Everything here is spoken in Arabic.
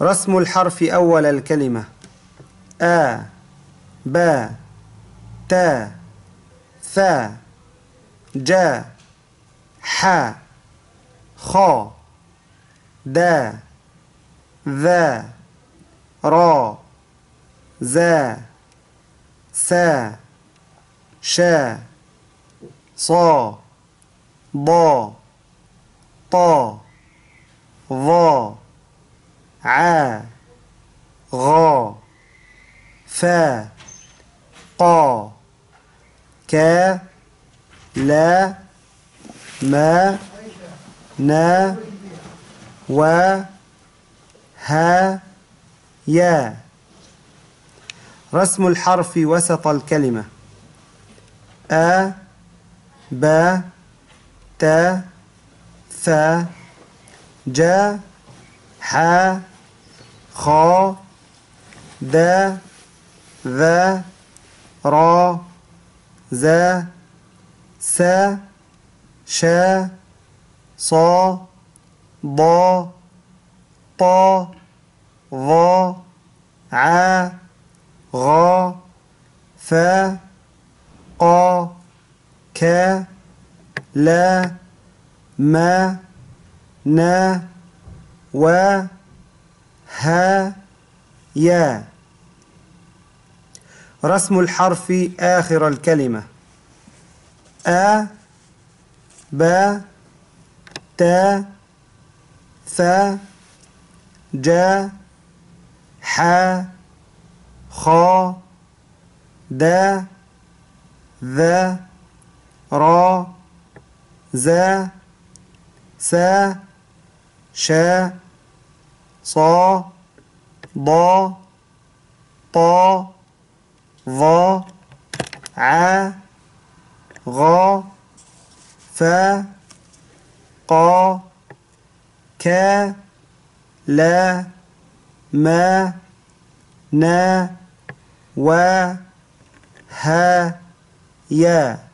رسم الحرف أول الكلمة. آ با تا ثا جا حا خا دا ذا را زا سا شا صا ضا طا ظا عا غا فا قا كا لا ما نا و ها يا رسم الحرف وسط الكلمة. أ با تا ثا جا حا خا دا ذا را زا سا شا صا ضا طا ظا عا غا فا قا كا لا ما نا و ها يا. رسم الحرف آخر الكلمة. أ با تا ثا جا حا خا دا ذا را زا سا شا صا ضا طا ظا عا غا فا قا كا لا ما نا و ها يا